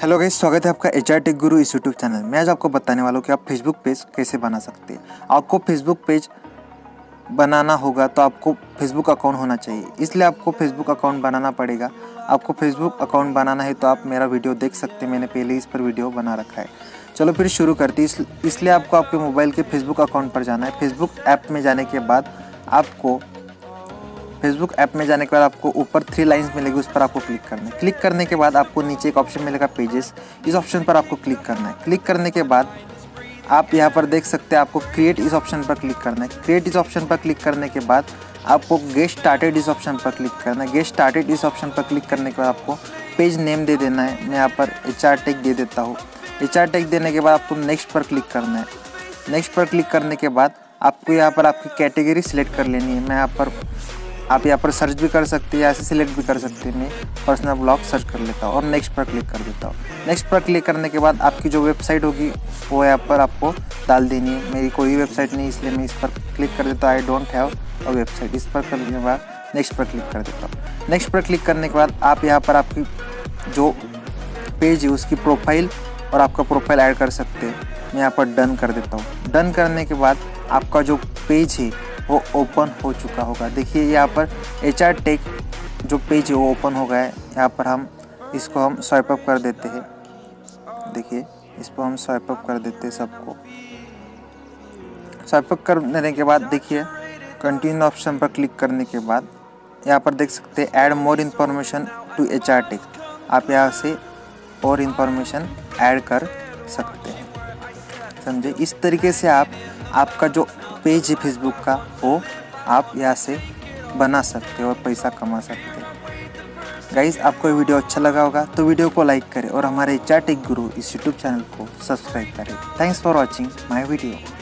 Hello guys स्वागत है आपका एच आर टेक गुरु इस यूट्यूब चैनल मैं। आज आपको बताने वाला हूँ कि आप फेसबुक पेज कैसे बना सकते हैं। आपको फेसबुक पेज बनाना होगा तो आपको फेसबुक अकाउंट होना चाहिए। इसलिए आपको फेसबुक अकाउंट बनाना पड़ेगा। आपको फेसबुक अकाउंट बनाना है तो आप मेरा वीडियो देख सकते हैं। मैंने पहले इस पर वीडियो बना रखा है। चलो फिर शुरू करते इस, इसलिए आपको आपके मोबाइल के फेसबुक अकाउंट पर जाना है। फेसबुक ऐप में जाने के बाद आपको फेसबुक ऐप में जाने के बाद आपको ऊपर थ्री लाइंस मिलेगी, उस पर आपको क्लिक करना है। क्लिक करने के बाद आपको नीचे एक ऑप्शन मिलेगा पेजेस इस ऑप्शन पर आपको क्लिक करना है। क्लिक करने के बाद आप यहाँ पर देख सकते हैं, आपको क्रिएट इस ऑप्शन पर क्लिक करना है। क्रिएट इस ऑप्शन पर क्लिक करने के बाद आपको गेस्ट स्टार्टेड इस ऑप्शन पर क्लिक करना है। गेस्ट स्टार्टेड इस ऑप्शन पर क्लिक करने के बाद आपको पेज नेम दे देना है। मैं यहाँ पर एच आर टेक दे देता हूँ। एच आर टेक देने के बाद आपको नेक्स्ट पर क्लिक करना है। नेक्स्ट पर क्लिक करने के बाद आपको यहाँ पर आपकी कैटेगरी सिलेक्ट कर लेनी है। मैं यहाँ पर आप यहाँ पर सर्च भी कर सकते हैं, ऐसे सिलेक्ट भी कर सकते हैं मैं पर्सनल ब्लॉग सर्च कर लेता हूँ और नेक्स्ट पर क्लिक कर देता हूँ। नेक्स्ट पर क्लिक करने के बाद आपकी जो वेबसाइट होगी, वो यहाँ पर आपको डाल देनी है। मेरी कोई वेबसाइट नहीं, इसलिए मैं इस पर क्लिक कर देता हूँ I don't have a website इस पर करने के बाद नेक्स्ट पर क्लिक कर देता हूँ। नेक्स्ट पर क्लिक करने के बाद आप यहाँ पर आपकी जो पेज है, उसकी प्रोफ़ाइल और आपका प्रोफ़ाइल ऐड कर सकते हैं। मैं यहाँ पर डन कर देता हूँ। डन करने के बाद आपका जो पेज है वो ओपन हो चुका होगा। देखिए, यहाँ पर एच आर टेक जो पेज है वो ओपन हो गया है। यहाँ पर हम इसको हम स्वाइप अप कर देते हैं। देखिए इस पर हम स्वाइप अप कर देते हैं सबको। स्वाइप अप कर देने के बाद देखिए कंटिन्यू ऑप्शन पर क्लिक करने के बाद यहाँ पर देख सकते हैं add more information to H R tech आप यहाँ से और इन्फॉर्मेशन ऐड कर सकते हैं। समझे? इस तरीके से आप, आपका जो पेज है फेसबुक का, वो आप यहाँ से बना सकते हो और पैसा कमा सकते हो। गाइज़ आपको वीडियो अच्छा लगा होगा तो वीडियो को लाइक करें और हमारे चैटिक टेक गुरु इस यूट्यूब चैनल को सब्सक्राइब करें। Thanks for watching my video